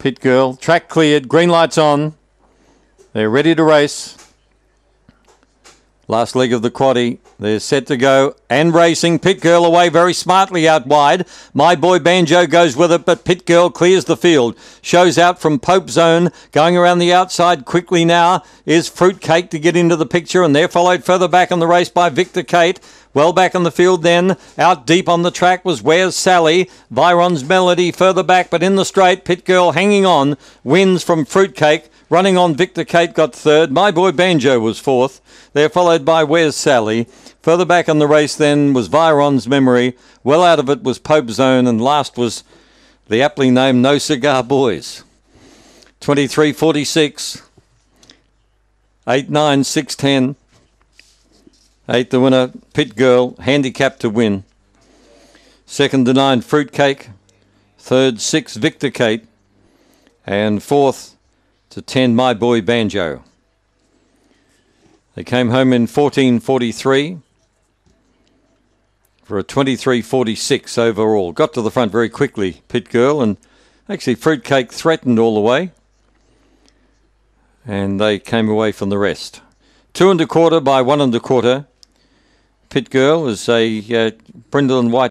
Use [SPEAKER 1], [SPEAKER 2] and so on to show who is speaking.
[SPEAKER 1] Pit Girl. Track cleared. Green lights on. They're ready to race. Last leg of the quaddy. They're set to go and racing. Pit Girl away very smartly out wide. My boy Banjo goes with it, but Pit Girl clears the field. Shows out from Pope Zone. Going around the outside quickly now is Fruitcake to get into the picture, and they're followed further back in the race by Victor Kate. Well back in the field then. Out deep on the track was Where's Sally? Viron's Melody further back, but in the straight. Pit Girl hanging on. Wins from Fruitcake. Running on, Victor Kate got third. My boy Banjo was fourth. They're followed by Where's Sally. Further back in the race then was Viron's Memory. Well out of it was Pope Zone. And last was the aptly named No Cigar Boys. 23.46. 8 9 6 10. 8 the winner, Pit Girl, handicapped to win. Second to 9, Fruitcake. Third, 6, Victor Kate. And fourth, to 10 My Boy Banjo. They came home in 1443 for a 23.46 overall. Got to the front very quickly, Pit Girl, and actually Fruitcake threatened all the way. And they came away from the rest. Two and a quarter by one and a quarter. Pit Girl is a uh, Brindle and White.